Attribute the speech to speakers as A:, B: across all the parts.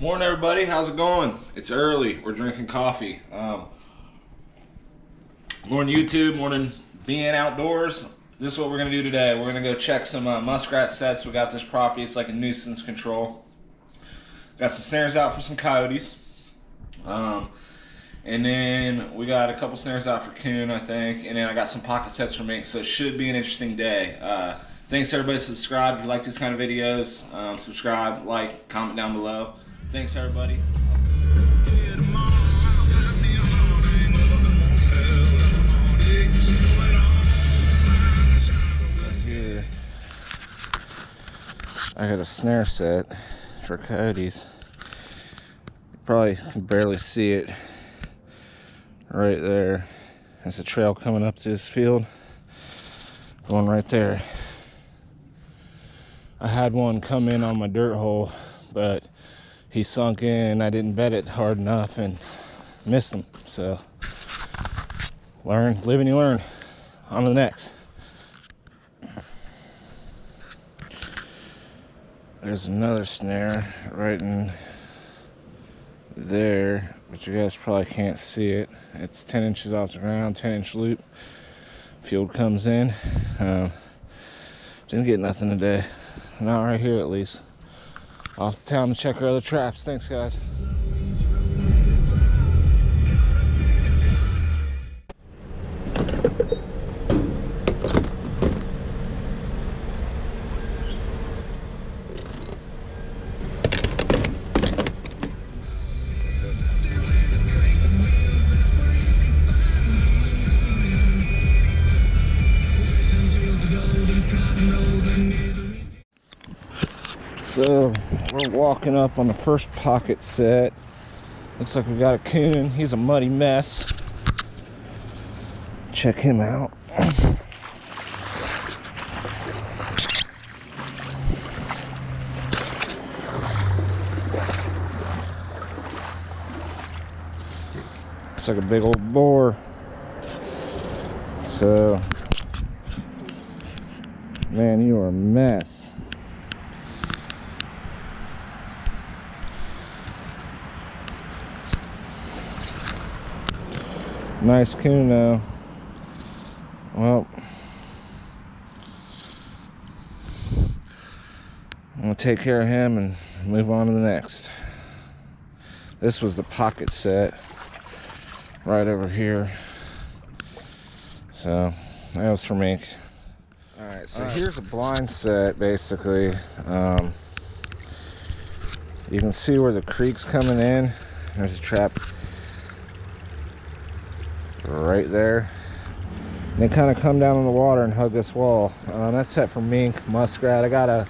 A: Morning, everybody. How's it going? It's early. We're drinking coffee. Um, morning, YouTube. Morning, being outdoors. This is what we're gonna do today. We're gonna go check some uh, muskrat sets. We got this property. It's like a nuisance control. Got some snares out for some coyotes. Um, and then we got a couple snares out for coon, I think. And then I got some pocket sets for mink. So it should be an interesting day. Uh, thanks everybody. Subscribe if you like these kind of videos. Um, subscribe, like, comment down below. Thanks everybody. I got a snare set for coyotes. Probably can barely see it right there. There's a trail coming up to this field, going right there. I had one come in on my dirt hole, but he sunk in. I didn't bet it hard enough and missed him. So learn, live and you learn. On to the next. There's another snare right in there, but you guys probably can't see it. It's 10 inches off the ground, 10 inch loop. Field comes in. Uh, didn't get nothing today. Not right here, at least. Off the town to check our other traps. Thanks, guys. So we're walking up on the first pocket set. Looks like we got a coon. He's a muddy mess. Check him out. Looks like a big old boar. So, man, you are a mess. Nice coon now. Well, I'm gonna take care of him and move on to the next. This was the pocket set right over here. So that was for mink. All right, so here's a blind set basically. Um, you can see where the creek's coming in. There's a trap right there. And they kind of come down in the water and hug this wall. Um, that's set for mink, muskrat. I got a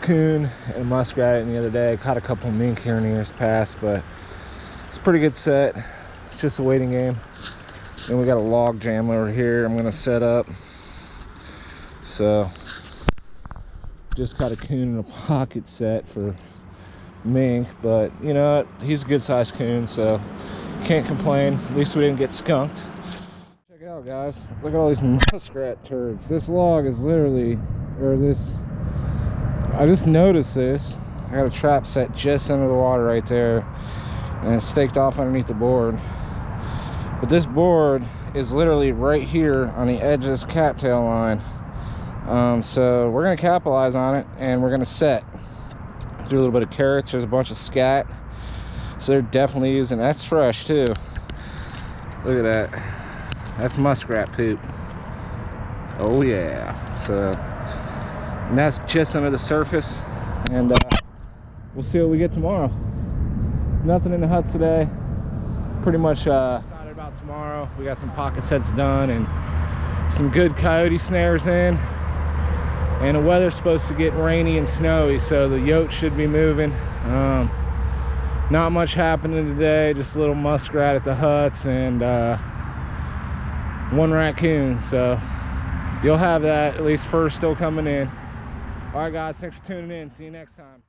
A: coon and muskrat in the other day. I caught a couple mink here in the years past, but it's a pretty good set. It's just a waiting game. And we got a log jam over here I'm gonna set up. So just caught a coon in a pocket set for mink, but you know he's a good sized coon, so can't complain. At least we didn't get skunked. Check it out, guys. Look at all these muskrat turds. This log is literally, or this, I just noticed this. I got a trap set just under the water right there, and it's staked off underneath the board. But this board is literally right here on the edge of this cattail line. Um, so we're gonna capitalize on it, and we're gonna set. Do a little bit of carrots. There's a bunch of scat. So they're definitely using, that's fresh too. Look at that. That's muskrat poop. Oh yeah. So, that's just under the surface. And uh, we'll see what we get tomorrow. Nothing in the huts today. Pretty much uh, excited about tomorrow. We got some pocket sets done and some good coyote snares in. And the weather's supposed to get rainy and snowy, so the yote should be moving. Um, not much happening today just a little muskrat at the huts and uh, one raccoon so you'll have that at least first still coming in. All right guys thanks for tuning in. See you next time